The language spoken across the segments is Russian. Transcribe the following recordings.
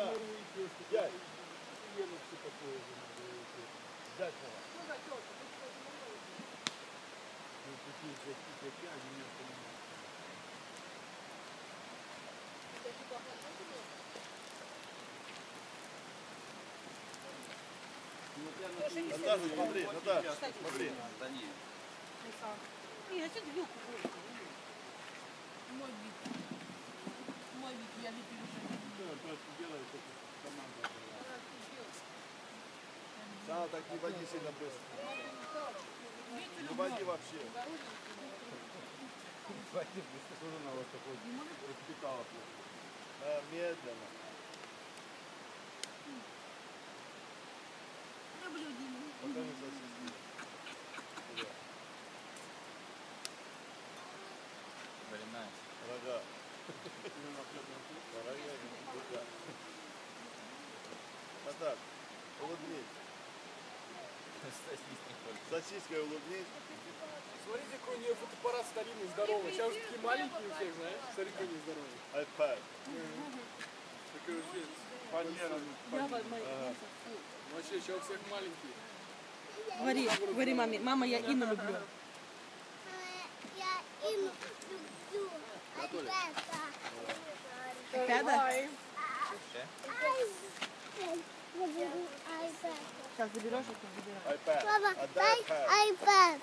Да. Дядь, Леночки такое же мой. Ну да, тётя, вы что, Ну, такие, такие, такие, они не понимают. Это типа отношения? Наташа, смотри, Наташа, смотри. Да нет. Ні, це вілку було. Мой так не води сильно быстро. Не води вообще. Хватит, если тоже на вот такой воспитала. А, медленно. Люблю Діму. Пока не сосиски. Nice. Рога. Рога. А так, улыбнись. Сосиски только. Сосиской улыбнись. Смотрите, какой у нее фотоаппарат старинный, здоровый. Сейчас уже такие маленькие у всех, знаешь? Смотри, какой они здоровый. iPad. Такой вообще фанера. Ага. Вообще, сейчас у всех маленький. Говори, говори мамі. Мама, я Інну люблю. Я Інну люблю. Айпеда. П'ята? Айпед. Зараз забереш, а iPad. Баба, Отдай дай iPad.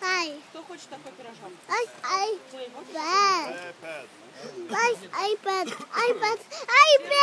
Дай. Хто хоче такий пирожок? Дай iPad. Дай айпед. Айпед. Айпед.